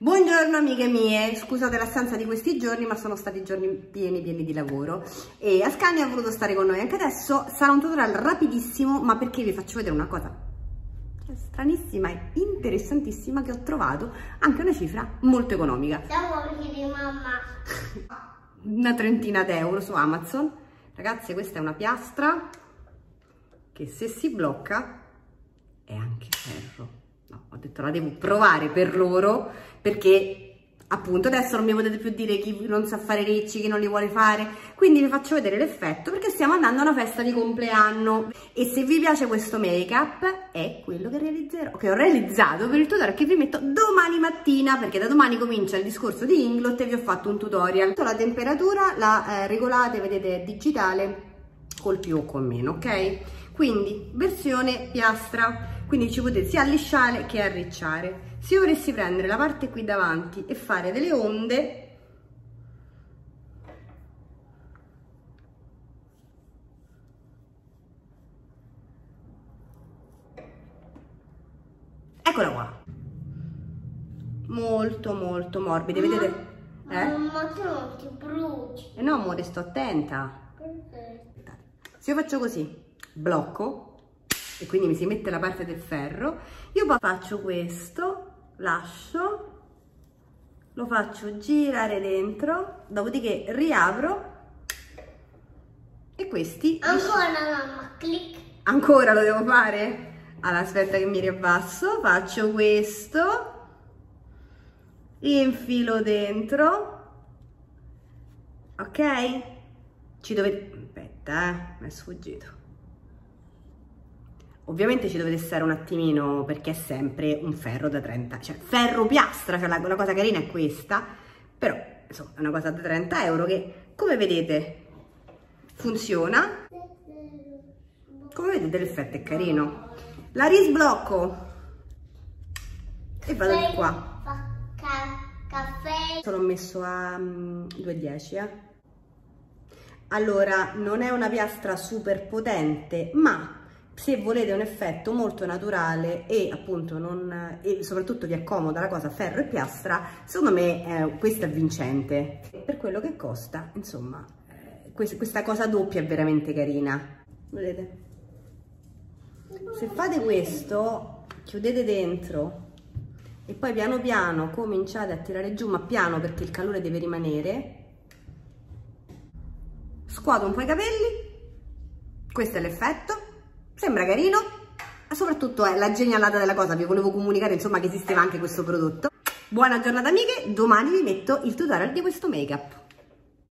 Buongiorno amiche mie, scusate l'assenza di questi giorni ma sono stati giorni pieni pieni di lavoro. E Ascani ha voluto stare con noi anche adesso, sarà un tutorial rapidissimo ma perché vi faccio vedere una cosa stranissima e interessantissima che ho trovato anche una cifra molto economica. Siamo di mamma. Una trentina d'euro su Amazon. Ragazzi questa è una piastra che se si blocca è anche ferro no, ho detto la devo provare per loro perché appunto adesso non mi potete più dire chi non sa fare ricci, chi non li vuole fare, quindi vi faccio vedere l'effetto perché stiamo andando a una festa di compleanno e se vi piace questo make up è quello che realizzerò, che ho realizzato per il tutorial che vi metto domani mattina perché da domani comincia il discorso di Inglot e vi ho fatto un tutorial. La temperatura la eh, regolate, vedete, digitale col più o con meno, ok? Quindi versione piastra. Quindi ci potete sia lisciare che arricciare. Se io volessi prendere la parte qui davanti e fare delle onde eccola qua. Molto molto morbide vedete? Eh? ma non ti bruci. Eh no amore sto attenta. Se io faccio così blocco e quindi mi si mette la parte del ferro. Io poi faccio questo lascio lo faccio girare dentro dopodiché riapro e questi ancora mamma clic. Ancora lo devo fare? Allora aspetta che mi riabbasso faccio questo infilo dentro. Ok? Ci dovete aspetta eh mi è sfuggito Ovviamente ci dovete stare un attimino perché è sempre un ferro da 30, cioè ferro piastra, cioè la, la cosa carina è questa, però insomma è una cosa da 30 euro che come vedete funziona, come vedete l'effetto è carino. La risblocco e vado di qua. Caffè. L'ho messo a um, 2,10 eh. Allora, non è una piastra super potente, ma se volete un effetto molto naturale e appunto non, e soprattutto vi accomoda la cosa ferro e piastra, secondo me eh, questo è vincente. Per quello che costa, insomma, eh, questa cosa doppia è veramente carina. Vedete? Se fate questo, chiudete dentro e poi piano piano cominciate a tirare giù, ma piano perché il calore deve rimanere. Scuoto un po' i capelli, questo è l'effetto Sembra carino, ma soprattutto è la genialata della cosa, vi volevo comunicare insomma che esisteva anche questo prodotto. Buona giornata amiche, domani vi metto il tutorial di questo make up.